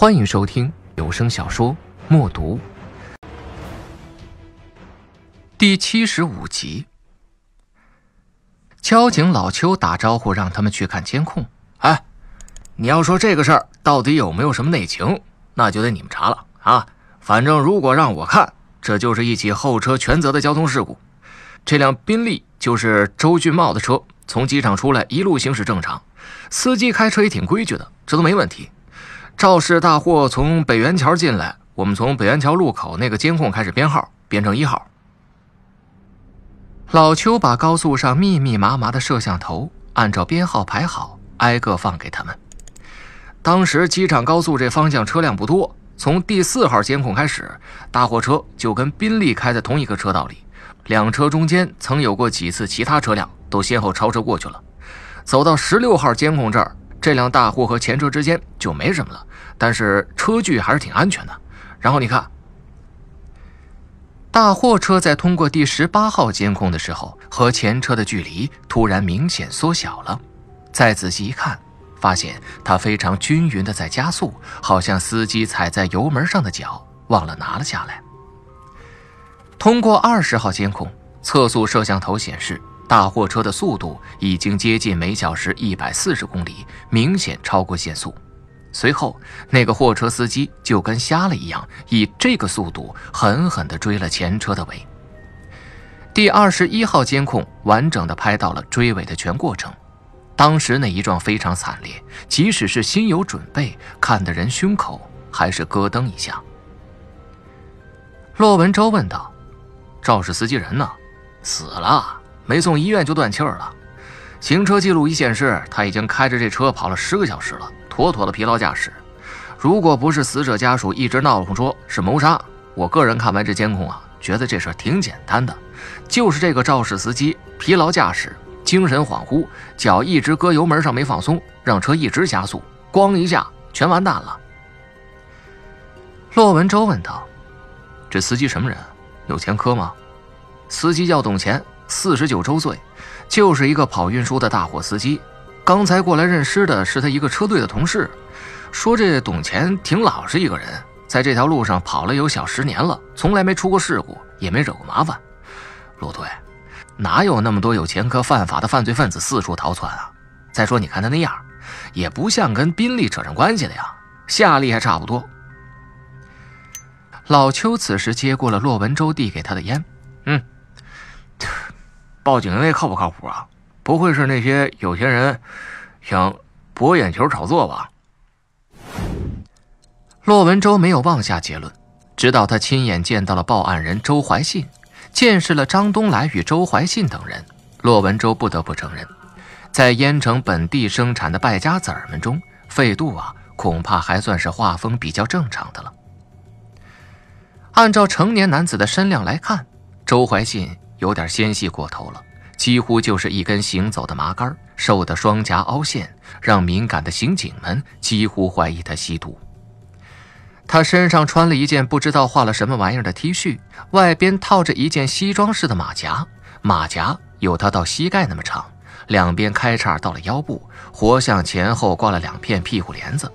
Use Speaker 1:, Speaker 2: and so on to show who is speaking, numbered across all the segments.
Speaker 1: 欢迎收听有声小说《默读》第七十五集。交警老邱打招呼，让他们去看监控。
Speaker 2: 哎，你要说这个事儿到底有没有什么内情，那就得你们查了啊。反正如果让我看，这就是一起后车全责的交通事故。这辆宾利就是周俊茂的车，从机场出来一路行驶正常，司机开车也挺规矩的，这都没问题。肇事大货从北元桥进来，我们从北元桥路口那个监控开始编号，编成一号。
Speaker 1: 老邱把高速上密密麻麻的摄像头按照编号排好，挨个放给他们。
Speaker 2: 当时机场高速这方向车辆不多，从第四号监控开始，大货车就跟宾利开在同一个车道里，两车中间曾有过几次其他车辆都先后超车过去了。走到十六号监控这儿，这辆大货和前车之间就没什么了。但是车距还是挺安全的。然后你看，
Speaker 1: 大货车在通过第十八号监控的时候，和前车的距离突然明显缩小了。再仔细一看，发现它非常均匀的在加速，好像司机踩在油门上的脚忘了拿了下来。通过二十号监控，测速摄像头显示，大货车的速度已经接近每小时一百四十公里，明显超过限速。随后，那个货车司机就跟瞎了一样，以这个速度狠狠地追了前车的尾。第二十一号监控完整地拍到了追尾的全过程，当时那一撞非常惨烈，即使是心有准备，看的人胸口还是咯噔一下。
Speaker 2: 骆文洲问道：“肇事司机人呢？死了，没送医院就断气儿了。行车记录仪显示，他已经开着这车跑了十个小时了。”妥妥的疲劳驾驶，如果不是死者家属一直闹哄说是谋杀，我个人看完这监控啊，觉得这事挺简单的，就是这个肇事司机疲劳驾驶、精神恍惚，脚一直搁油门上没放松，让车一直加速，咣一下全完蛋了。
Speaker 1: 骆文洲问道：“这司机什么人？有前科吗？”
Speaker 2: 司机叫董钱，四十九周岁，就是一个跑运输的大货司机。刚才过来认尸的是他一个车队的同事，说这董乾挺老实一个人，在这条路上跑了有小十年了，从来没出过事故，也没惹过麻烦。陆队，哪有那么多有前科犯法的犯罪分子四处逃窜啊？再说你看他那样，也不像跟宾利扯上关系的呀，夏利还差不多。
Speaker 1: 老邱此时接过了骆文洲递给他的烟，
Speaker 2: 嗯，报警的那靠不靠谱啊？不会是那些有钱人想博眼球炒作吧？
Speaker 1: 骆文洲没有妄下结论，直到他亲眼见到了报案人周怀信，见识了张东来与周怀信等人，骆文洲不得不承认，在燕城本地生产的败家子儿们中，费度啊，恐怕还算是画风比较正常的了。按照成年男子的身量来看，周怀信有点纤细过头了。几乎就是一根行走的麻杆，瘦得双颊凹陷，让敏感的刑警们几乎怀疑他吸毒。他身上穿了一件不知道画了什么玩意儿的 T 恤，外边套着一件西装式的马甲，马甲有他到膝盖那么长，两边开叉到了腰部，活像前后挂了两片屁股帘子。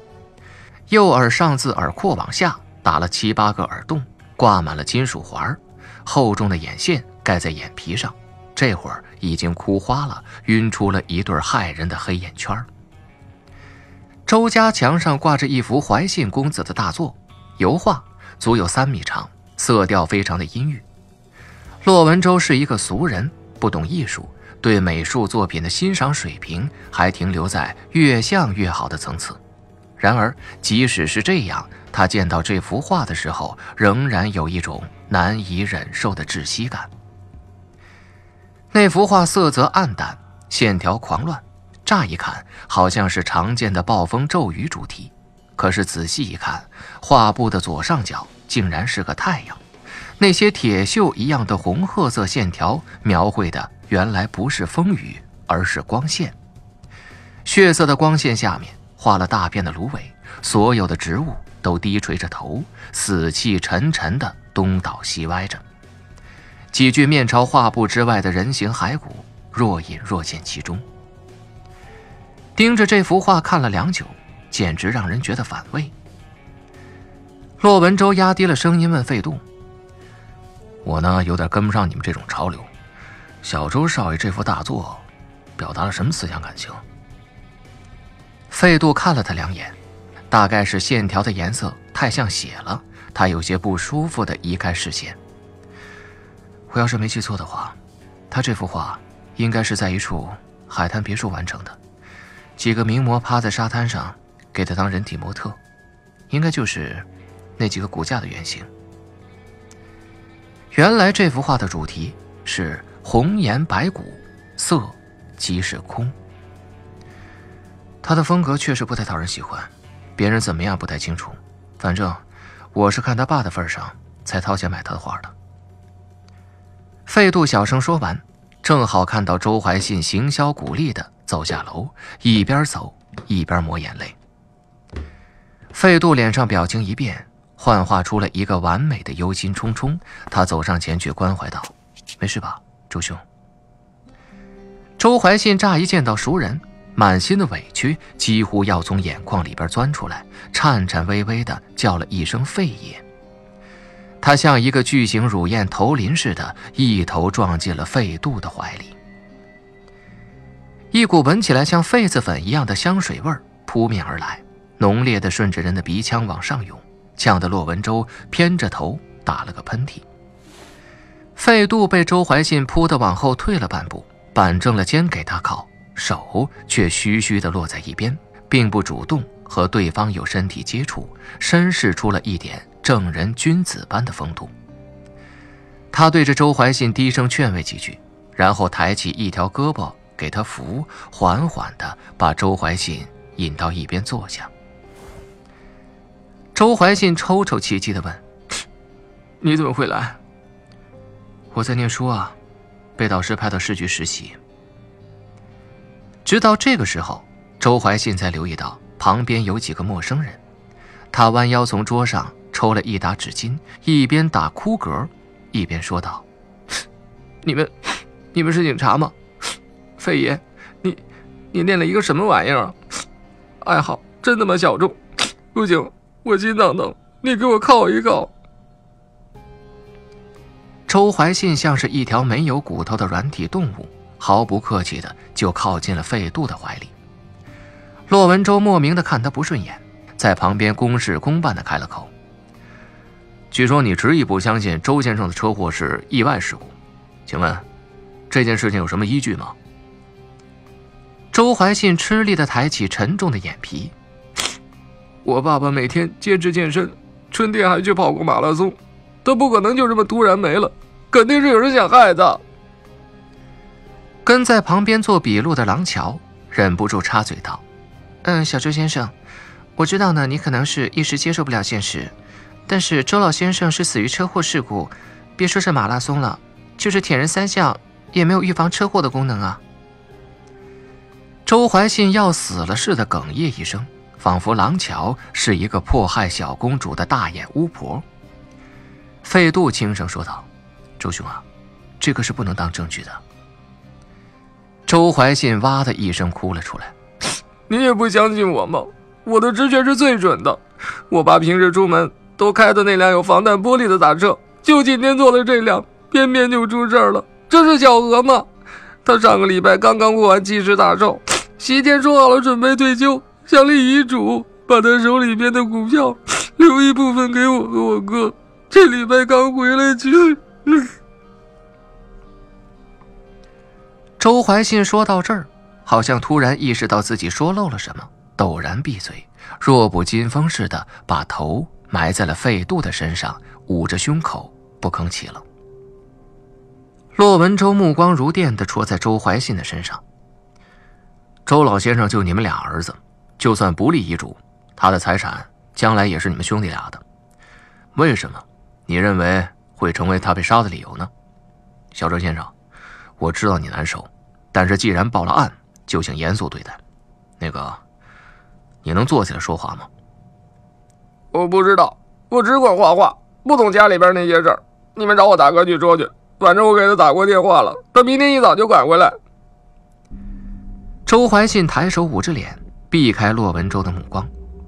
Speaker 1: 右耳上自耳廓往下打了七八个耳洞，挂满了金属环，厚重的眼线盖在眼皮上。这会儿已经哭花了，晕出了一对骇人的黑眼圈。周家墙上挂着一幅怀信公子的大作，油画足有三米长，色调非常的阴郁。骆文周是一个俗人，不懂艺术，对美术作品的欣赏水平还停留在越像越好的层次。然而，即使是这样，他见到这幅画的时候，仍然有一种难以忍受的窒息感。那幅画色泽暗淡，线条狂乱，乍一看好像是常见的暴风骤雨主题，可是仔细一看，画布的左上角竟然是个太阳。那些铁锈一样的红褐色线条描绘的原来不是风雨，而是光线。血色的光线下面画了大片的芦苇，所有的植物都低垂着头，死气沉沉的东倒西歪着。几具面朝画布之外的人形骸骨若隐若现其中。盯着这幅画看了良久，简直让人觉得反胃。洛文周压低了声音问费度：“我呢，有点跟不上你们这种潮流。小周少爷这幅大作，表达了什么思想感情？”费度看了他两眼，大概是线条的颜色太像血了，他有些不舒服的移开视线。我要是没记错的话，他这幅画应该是在一处海滩别墅完成的，几个名模趴在沙滩上，给他当人体模特，应该就是。那几个骨架的原型。原来这幅画的主题是红颜白骨，色即是空。他的风格确实不太讨人喜欢，别人怎么样不太清楚。反正我是看他爸的份上才掏钱买他的画的。费度小声说完，正好看到周怀信行销鼓励的走下楼，一边走一边抹眼泪。费度脸上表情一变。幻化出了一个完美的忧心忡忡，他走上前去关怀道：“没事吧，周兄？”周怀信乍一见到熟人，满心的委屈几乎要从眼眶里边钻出来，颤颤巍巍的叫了一声“费爷”。他像一个巨型乳燕投林似的，一头撞进了费度的怀里。一股闻起来像痱子粉一样的香水味扑面而来，浓烈的顺着人的鼻腔往上涌。呛得骆文周偏着头打了个喷嚏。费度被周怀信扑得往后退了半步，板正了肩给他靠，手却虚虚的落在一边，并不主动和对方有身体接触，绅士出了一点正人君子般的风度。他对着周怀信低声劝慰几句，然后抬起一条胳膊给他扶，缓缓地把周怀信引到一边坐下。周怀信抽抽泣泣地问：“你怎么会来？”“我在念书啊，被导师派到市局实习。”直到这个时候，周怀信才留意到旁边有几个陌生人。他弯腰从桌上抽了一沓纸巾，一边打哭嗝，一边说道：“你们，你们是警察吗？费爷，你，你练了一个什么玩意儿啊？爱好真他妈小众，不行。”我心脏疼，你给我靠一靠。周怀信像是一条没有骨头的软体动物，毫不客气的就靠近了费度的怀里。骆文周莫名的看他不顺眼，在旁边公事公办的开了口：“据说你执意不相信周先生的车祸是意外事故，请问这件事情有什么依据吗？”周怀信吃力的抬起沉重的眼皮。我爸爸每天坚持健身，春天还去跑过马拉松，他不可能就这么突然没了，肯定是有人想害他。跟在旁边做笔录的郎乔忍不住插嘴道：“嗯，小周先生，我知道呢，你可能是一时接受不了现实，但是周老先生是死于车祸事故，别说是马拉松了，就是铁人三项也没有预防车祸的功能啊。”周怀信要死了似的哽咽一声。仿佛廊桥是一个迫害小公主的大眼巫婆。费度轻声说道：“周兄啊，这个是不能当证据的。”周怀信哇的一声哭了出来：“你也不相信我吗？我的直觉是最准的。我爸平时出门都开的那辆有防弹玻璃的大车，就今天坐的这辆，偏偏就出事了。这是巧合吗？他上个礼拜刚刚过完七十大寿，席天说好了准备退休。”想立遗嘱，把他手里边的股票留一部分给我和我哥。这礼拜刚回来去。周怀信说到这儿，好像突然意识到自己说漏了什么，陡然闭嘴，弱不禁风似的把头埋在了费度的身上，捂着胸口不吭气了。骆文周目光如电的戳在周怀信的身上。周老先生就你们俩儿子。就算不立遗嘱，他的财产将来也是你们兄弟俩的。为什么你认为会成为他被杀的理由呢？小周先生，我知道你难受，但是既然报了案，就请严肃对待。那个，你能坐起来说话吗？
Speaker 3: 我不知道，我只管画画，不懂家里边那些事儿。你们找我大哥去说去，反正我给他打过电话了，他明天一早就赶回来。
Speaker 1: 周怀信抬手捂着脸。避开骆文舟的目光，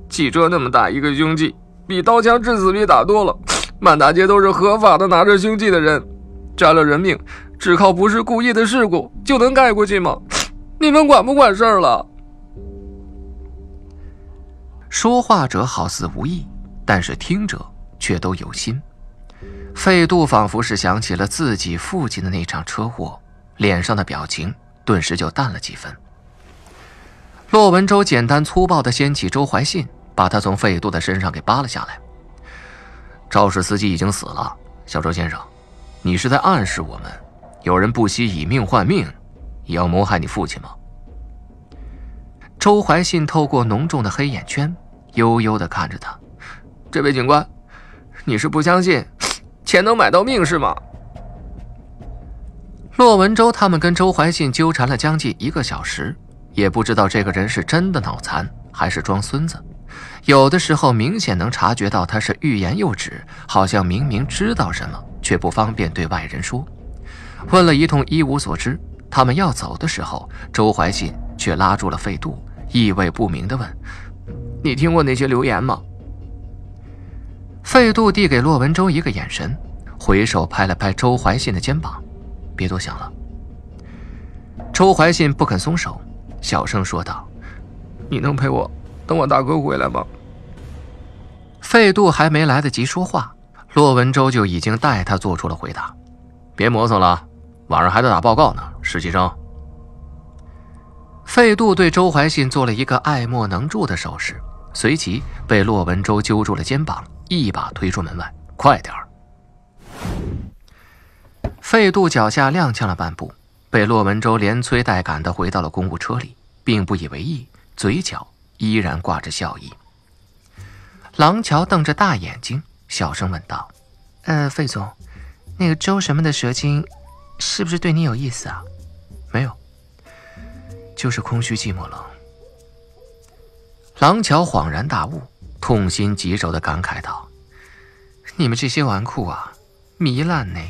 Speaker 3: 汽车那么大一个凶器，比刀枪致死比打多了。满大街都是合法的拿着凶器的人，沾了人命，只靠不是故意的事故就能盖过去吗？你们管不管事儿了？
Speaker 1: 说话者好似无意，但是听者却都有心。费度仿佛是想起了自己父亲的那场车祸，脸上的表情顿时就淡了几分。骆文周简单粗暴地掀起周怀信，把他从费度的身上给扒了下来。
Speaker 2: 肇事司机已经死了，小周先生，你是在暗示我们，有人不惜以命换命，也要谋害你父亲吗？
Speaker 1: 周怀信透过浓重的黑眼圈，悠悠地看着他。
Speaker 3: 这位警官，你是不相信钱能买到命是吗？
Speaker 1: 骆文周他们跟周怀信纠缠了将近一个小时，也不知道这个人是真的脑残还是装孙子。有的时候明显能察觉到他是欲言又止，好像明明知道什么，却不方便对外人说。问了一通一无所知。他们要走的时候，周怀信却拉住了费度，意味不明地问：“
Speaker 3: 你听过那些流言吗？”
Speaker 1: 费度递给骆文舟一个眼神，回手拍了拍周怀信的肩膀：“别多想了。”周怀信不肯松手，小声说道：“
Speaker 3: 你能陪我等我大哥回来吗？”
Speaker 1: 费度还没来得及说话，骆文舟就已经代他做出了回答：“
Speaker 2: 别磨蹭了，晚上还得打报告呢。”实习生。
Speaker 1: 费度对周怀信做了一个爱莫能助的手势，随即被骆文舟揪住了肩膀，一把推出门外：“
Speaker 2: 快点儿！”
Speaker 1: 费渡脚下踉跄了半步，被骆文舟连催带赶的回到了公务车里，并不以为意，嘴角依然挂着笑意。廊桥瞪着大眼睛，小声问道：“呃，费总，那个周什么的蛇精，是不是对你有意思啊？”“
Speaker 2: 没有，
Speaker 1: 就是空虚寂寞冷。”廊桥恍然大悟，痛心疾首的感慨道：“你们这些纨绔啊，糜烂呢！”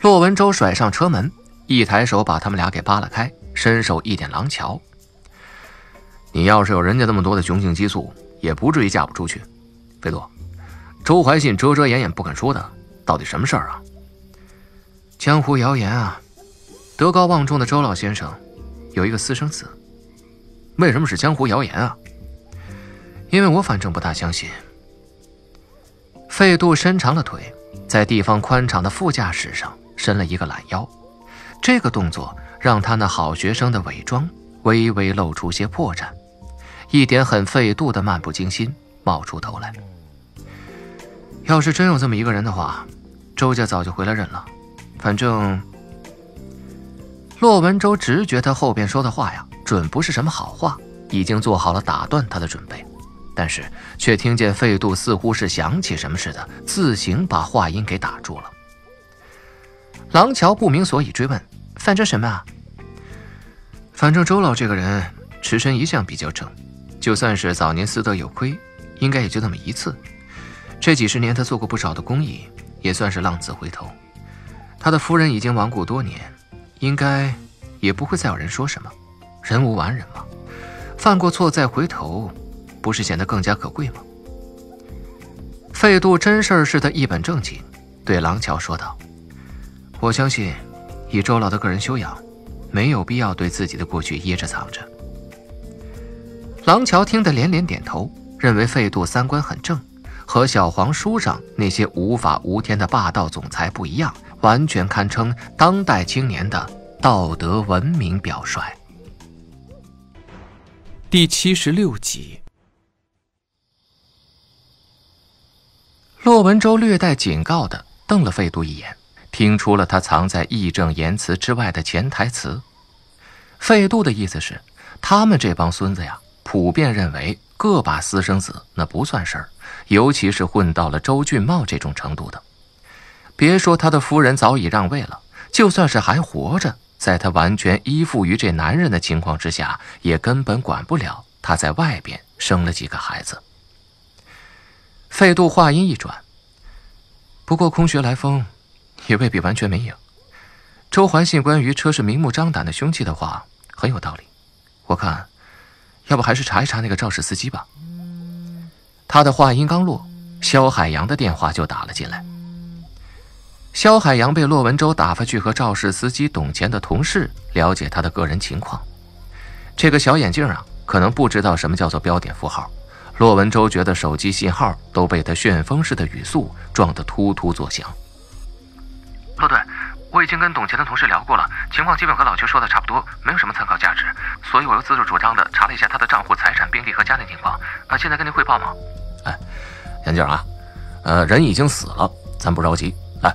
Speaker 1: 骆文周甩上车门，一抬手把他们俩给扒拉开，伸手一点廊桥。
Speaker 2: 你要是有人家那么多的雄性激素，也不至于嫁不出去。费多，周怀信遮遮掩掩不肯说的，到底什么事儿啊？
Speaker 1: 江湖谣言啊，德高望重的周老先生有一个私生子。
Speaker 2: 为什么是江湖谣言啊？
Speaker 1: 因为我反正不大相信。费度伸长了腿，在地方宽敞的副驾驶上伸了一个懒腰，这个动作让他那好学生的伪装微微露出些破绽。一点很费度的漫不经心冒出头来。要是真有这么一个人的话，周家早就回来认了。反正，骆文周直觉他后边说的话呀，准不是什么好话，已经做好了打断他的准备。但是却听见费度似乎是想起什么似的，自行把话音给打住了。廊桥不明所以追问：“反正什么啊？”反正周老这个人，持身一向比较正。就算是早年私德有亏，应该也就那么一次。这几十年他做过不少的公益，也算是浪子回头。他的夫人已经亡故多年，应该也不会再有人说什么。人无完人嘛，犯过错再回头，不是显得更加可贵吗？费度真事儿似的，一本正经对廊桥说道：“我相信，以周老的个人修养，没有必要对自己的过去掖着藏着。”廊桥听得连连点头，认为费度三观很正，和小黄书上那些无法无天的霸道总裁不一样，完全堪称当代青年的道德文明表率。
Speaker 4: 第七十六集，
Speaker 1: 骆文周略带警告的瞪了费度一眼，听出了他藏在义正言辞之外的潜台词。费度的意思是，他们这帮孙子呀。普遍认为，个把私生子那不算事儿，尤其是混到了周俊茂这种程度的。别说他的夫人早已让位了，就算是还活着，在他完全依附于这男人的情况之下，也根本管不了他在外边生了几个孩子。费度话音一转，不过空穴来风，也未必完全没影。周怀信关于车是明目张胆的凶器的话，很有道理。我看。要不还是查一查那个肇事司机吧。他的话音刚落，肖海洋的电话就打了进来。肖海洋被骆文洲打发去和肇事司机董钱的同事了解他的个人情况。这个小眼镜啊，可能不知道什么叫做标点符号。骆文洲觉得手机信号都被他旋风式的语速撞得突突作响。
Speaker 2: 骆队，我已经跟董钱的同事聊过了，情况基本和老邱说的差不多，没有什么参考价值。所以我又自作主张的查了一下他的账户、财产、病历和家庭情况。啊，现在跟您汇报吗？
Speaker 1: 哎，眼镜啊，呃，人已经死了，咱不着急。哎。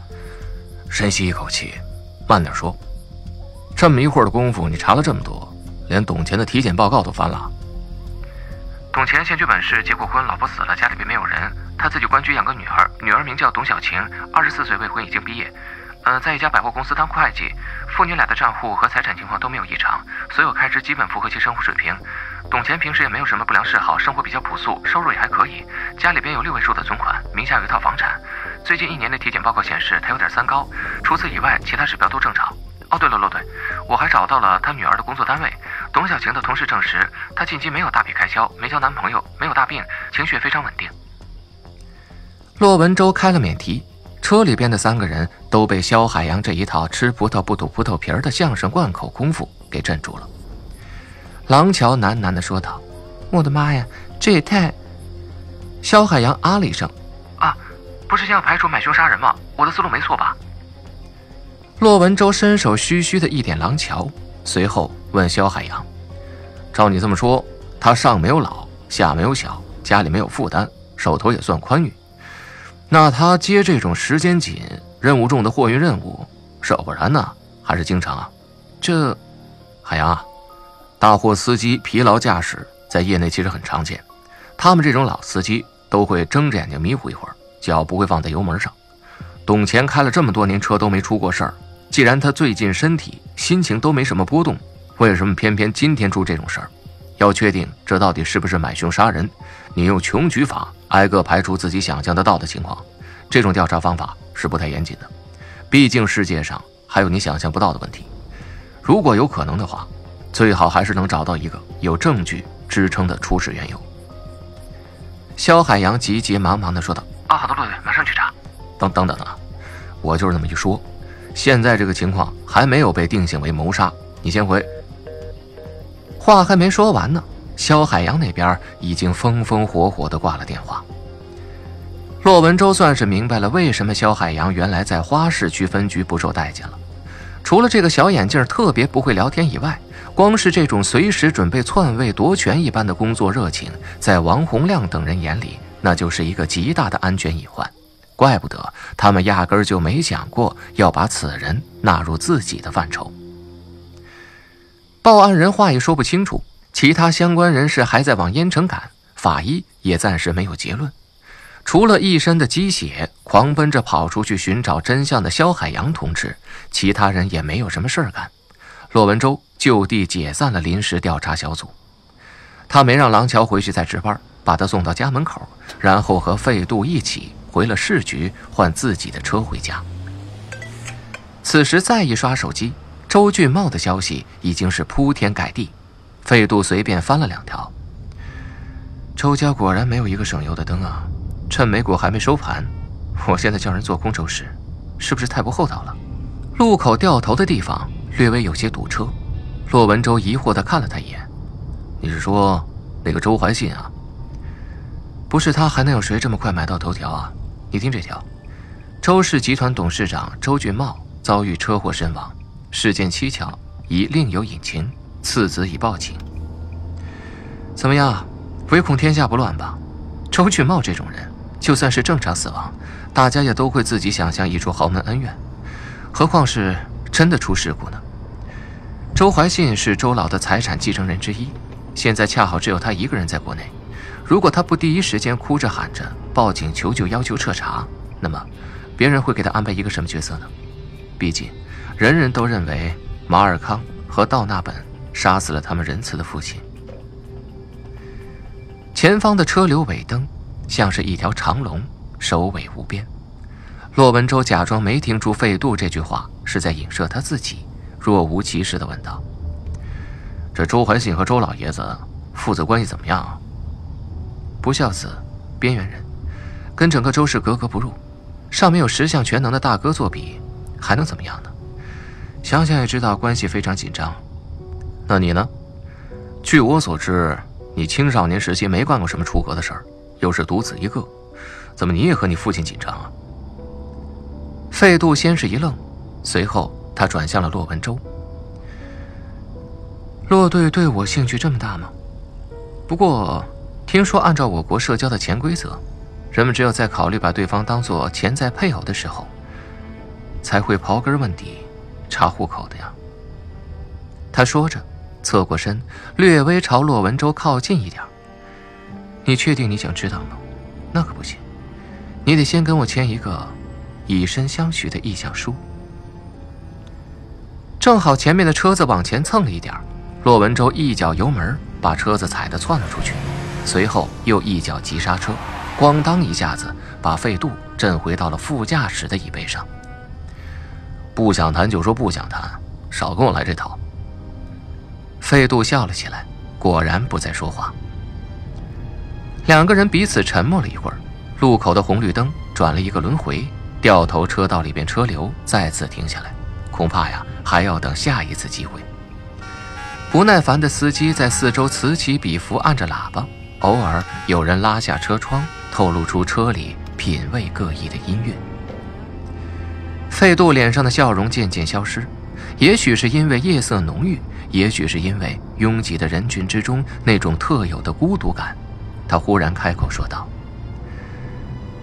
Speaker 1: 深吸一口气，慢点说。这么一会儿的功夫，你查了这么多，连董钱的体检报告都翻了。
Speaker 2: 董钱现居本市，结过婚，老婆死了，家里边没有人，他自己官居养个女儿，女儿名叫董小晴，二十四岁，未婚，已经毕业，呃，在一家百货公司当会计。父女俩的账户和财产情况都没有异常，所有开支基本符合其生活水平。董钱平时也没有什么不良嗜好，生活比较朴素，收入也还可以，家里边有六位数的存款，名下有一套房产。最近一年的体检报告显示，他有点三高。除此以外，其他指标都正常。哦，对了，骆队，我还找到了他女儿的工作单位。董小晴的同事证实，她近期没有大笔开销，没交男朋友，没有大病，情绪非常稳定。
Speaker 1: 骆文洲开了免提，车里边的三个人都被肖海洋这一套吃葡萄不吐葡萄皮儿的相声贯口功夫给镇住了。廊桥喃喃地说道：“我的妈呀，这也太……”肖海洋啊了一声。
Speaker 2: 啊不是先要排除买凶杀人吗？我的思路没错吧？
Speaker 1: 骆文洲伸手虚虚的一点廊桥，随后问肖海洋：“照你这么说，他上没有老，下没有小，家里没有负担，手头也算宽裕。那他接这种时间紧、任务重的货运任务，少不然呢，还是经常啊？这，海洋啊，大货司机疲劳驾驶在业内其实很常见，他们这种老司机都会睁着眼睛迷糊一会儿。”脚不会放在油门上。董钱开了这么多年车都没出过事儿，既然他最近身体、心情都没什么波动，为什么偏偏今天出这种事儿？要确定这到底是不是买凶杀人，你用穷举法挨个排除自己想象得到的情况，这种调查方法是不太严谨的。毕竟世界上还有你想象不到的问题。如果有可能的话，最好还是能找到一个有证据支撑的出事缘由。肖海洋急急忙忙地说道。
Speaker 2: 啊，好的，陆队，马上去查。
Speaker 1: 等等等等，我就是那么一说。现在这个情况还没有被定性为谋杀，你先回。话还没说完呢，肖海洋那边已经风风火火地挂了电话。骆文洲算是明白了为什么肖海洋原来在花市区分局不受待见了。除了这个小眼镜特别不会聊天以外，光是这种随时准备篡位夺权一般的工作热情，在王洪亮等人眼里。那就是一个极大的安全隐患，怪不得他们压根就没想过要把此人纳入自己的范畴。报案人话也说不清楚，其他相关人士还在往烟城赶，法医也暂时没有结论。除了一身的鸡血，狂奔着跑出去寻找真相的肖海洋同志，其他人也没有什么事儿干。骆文洲就地解散了临时调查小组，他没让廊桥回去再值班。把他送到家门口，然后和费度一起回了市局，换自己的车回家。此时再一刷手机，周俊茂的消息已经是铺天盖地。费度随便翻了两条，周家果然没有一个省油的灯啊！趁美股还没收盘，我现在叫人做空周氏，是不是太不厚道了？路口掉头的地方略微有些堵车，骆文周疑惑地看了他一眼：“你是说那个周怀信啊？”不是他，还能有谁这么快买到头条啊？你听这条：周氏集团董事长周俊茂遭遇车祸身亡，事件蹊跷，疑另有隐情，次子已报警。怎么样，唯恐天下不乱吧？周俊茂这种人，就算是正常死亡，大家也都会自己想象一出豪门恩怨，何况是真的出事故呢？周怀信是周老的财产继承人之一，现在恰好只有他一个人在国内。如果他不第一时间哭着喊着报警求救，要求彻查，那么别人会给他安排一个什么角色呢？毕竟，人人都认为马尔康和道纳本杀死了他们仁慈的父亲。前方的车流尾灯像是一条长龙，首尾无边。骆文洲假装没听出费度这句话是在影射他自己，若无其事地问道：“这周怀信和周老爷子父子关系怎么样？”不孝子，边缘人，跟整个周氏格格不入。上面有十项全能的大哥作比，还能怎么样呢？想想也知道关系非常紧张。
Speaker 2: 那你呢？据我所知，你青少年时期没干过什么出格的事儿，又是独子一个，怎么你也和你父亲紧张啊？
Speaker 1: 费度先是一愣，随后他转向了骆文舟。骆队对我兴趣这么大吗？不过，听说按照我国社交的潜规则。人们只有在考虑把对方当做潜在配偶的时候，才会刨根问底、查户口的呀。他说着，侧过身，略微朝骆文舟靠近一点。你确定你想知道吗？那可不行，你得先跟我签一个以身相许的意向书。正好前面的车子往前蹭了一点，骆文舟一脚油门，把车子踩得窜了出去，随后又一脚急刹车。咣当一下子，把费度震回到了副驾驶的椅背上。
Speaker 2: 不想谈就说不想谈，少跟我来这套。
Speaker 1: 费度笑了起来，果然不再说话。两个人彼此沉默了一会儿，路口的红绿灯转了一个轮回，掉头车道里边车流再次停下来，恐怕呀还要等下一次机会。不耐烦的司机在四周此起彼伏按着喇叭，偶尔有人拉下车窗。透露出车里品味各异的音乐。费度脸上的笑容渐渐消失，也许是因为夜色浓郁，也许是因为拥挤的人群之中那种特有的孤独感。他忽然开口说道：“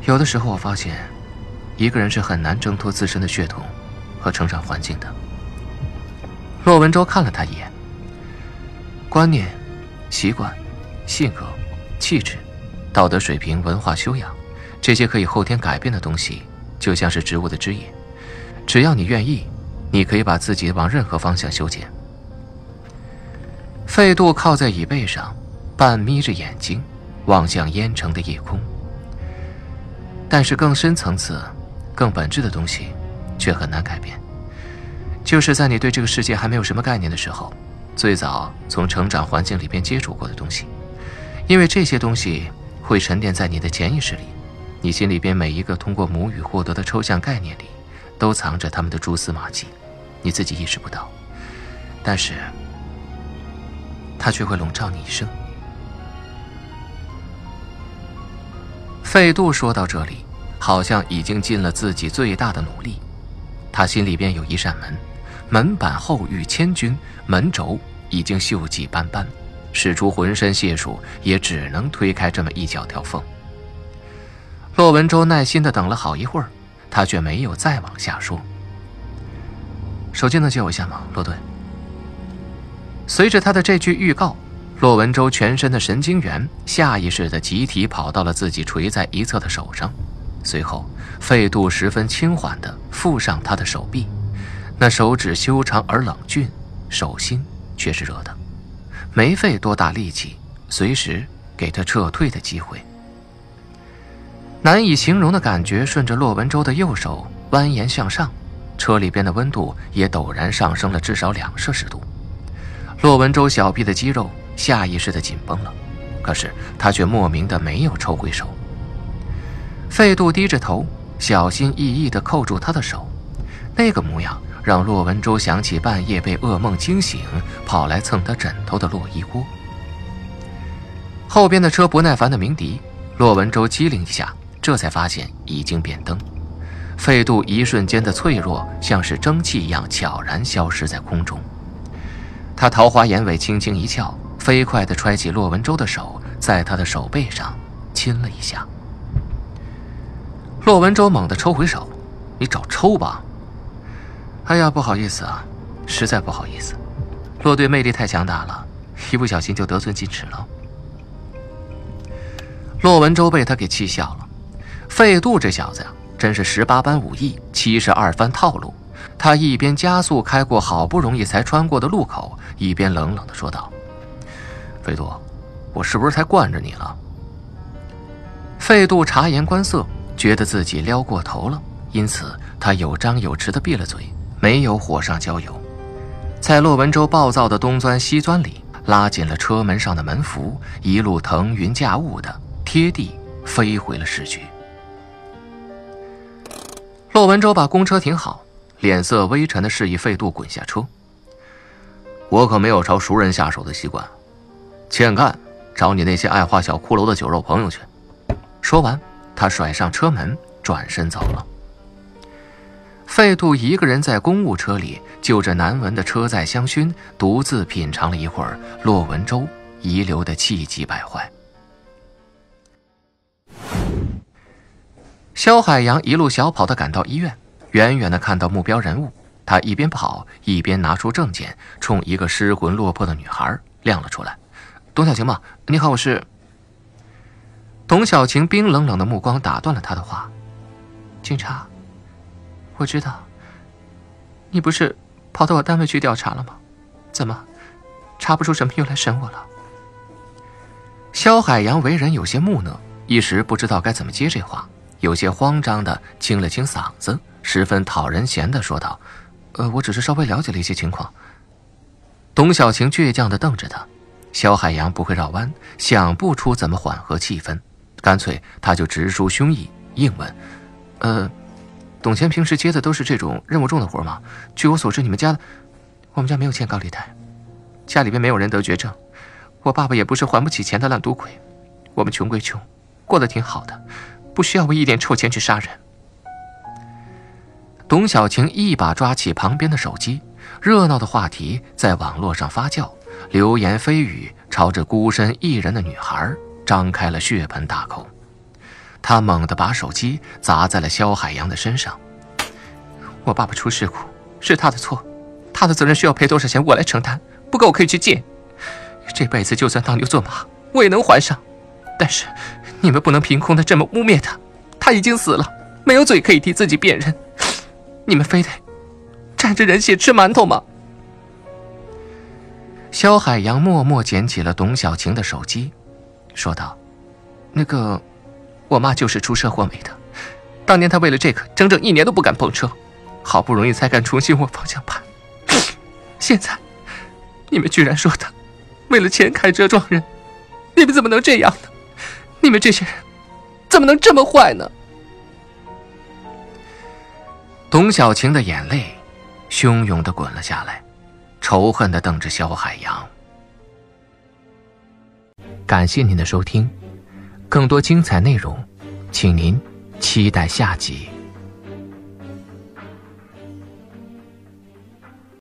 Speaker 1: 有的时候，我发现，一个人是很难挣脱自身的血统和成长环境的。”洛文舟看了他一眼。观念、习惯、性格、气质。道德水平、文化修养，这些可以后天改变的东西，就像是植物的枝叶，只要你愿意，你可以把自己往任何方向修剪。费度靠在椅背上，半眯着眼睛，望向烟城的夜空。但是更深层次、更本质的东西，却很难改变。就是在你对这个世界还没有什么概念的时候，最早从成长环境里边接触过的东西，因为这些东西。会沉淀在你的潜意识里，你心里边每一个通过母语获得的抽象概念里，都藏着他们的蛛丝马迹，你自己意识不到，但是，它却会笼罩你一生。费度说到这里，好像已经尽了自己最大的努力，他心里边有一扇门，门板厚遇千钧，门轴已经锈迹斑斑。使出浑身解数，也只能推开这么一小条缝。骆文舟耐心地等了好一会儿，他却没有再往下说。手机能借我一下吗，骆队？随着他的这句预告，骆文舟全身的神经元下意识地集体跑到了自己垂在一侧的手上，随后费度十分轻缓地附上他的手臂，那手指修长而冷峻，手心却是热的。没费多大力气，随时给他撤退的机会。难以形容的感觉顺着骆文舟的右手蜿蜒向上，车里边的温度也陡然上升了至少两摄氏度。骆文舟小臂的肌肉下意识的紧绷了，可是他却莫名的没有抽回手。费度低着头，小心翼翼地扣住他的手，那个模样。让骆文舟想起半夜被噩梦惊醒，跑来蹭他枕头的洛伊锅。后边的车不耐烦的鸣笛，骆文舟机灵一下，这才发现已经变灯。费度一瞬间的脆弱，像是蒸汽一样悄然消失在空中。他桃花眼尾轻轻一翘，飞快地揣起骆文舟的手，在他的手背上亲了一下。骆文舟猛地抽回手：“你找抽吧。”哎呀，不好意思啊，实在不好意思。骆队魅力太强大了，一不小心就得寸进尺了。骆文舟被他给气笑了。费度这小子呀，真是十八般武艺，七十二番套路。他一边加速开过好不容易才穿过的路口，一边冷冷地说道：“费度，我是不是太惯着你了？”费度察言观色，觉得自己撩过头了，因此他有张有弛地闭了嘴。没有火上浇油，在骆文舟暴躁的东钻西钻里，拉紧了车门上的门幅，一路腾云驾雾的贴地飞回了市局。骆文周把公车停好，脸色微沉的示意费渡滚下车。
Speaker 2: 我可没有朝熟人下手的习惯，欠干，找你那些爱画小骷髅的酒肉朋友去。
Speaker 1: 说完，他甩上车门，转身走了。费渡一个人在公务车里，就着难闻的车载香薰，独自品尝了一会儿骆文周遗留的气急败坏。肖海洋一路小跑的赶到医院，远远的看到目标人物。他一边跑一边拿出证件，冲一个失魂落魄的女孩亮了出来：“董小晴吗？你好，我是。”董小晴冰冷冷的目光打断了他的话：“警察，我知道，你不是跑到我单位去调查了吗？怎么，查不出什么又来审我了？”肖海洋为人有些木讷，一时不知道该怎么接这话，有些慌张的清了清嗓子，十分讨人嫌的说道。呃，我只是稍微了解了一些情况。董小晴倔强地瞪着他，肖海洋不会绕弯，想不出怎么缓和气氛，干脆他就直抒胸臆，硬问：“呃，董谦平时接的都是这种任务重的活吗？据我所知，你们家，我们家没有欠高利贷，家里边没有人得绝症，我爸爸也不是还不起钱的烂赌鬼，我们穷归穷，过得挺好的，不需要为一点臭钱去杀人。”董小晴一把抓起旁边的手机，热闹的话题在网络上发酵，流言蜚语朝着孤身一人的女孩张开了血盆大口。他猛地把手机砸在了肖海洋的身上。我爸爸出事故是他的错，他的责任需要赔多少钱我来承担，不够我可以去借。这辈子就算当牛做马，我也能还上。但是你们不能凭空的这么污蔑他，他已经死了，没有嘴可以替自己辨认。你们非得沾着人血吃馒头吗？肖海洋默默捡起了董小晴的手机，说道：“那个，我妈就是出车祸没的。当年她为了这个，整整一年都不敢碰车，好不容易才敢重新握方向盘。现在，你们居然说她为了钱开车撞人，你们怎么能这样呢？你们这些人怎么能这么坏呢？”董小晴的眼泪汹涌的滚了下来，仇恨的瞪着肖海洋。感谢您的收听，更多精彩内容，请您期待下集。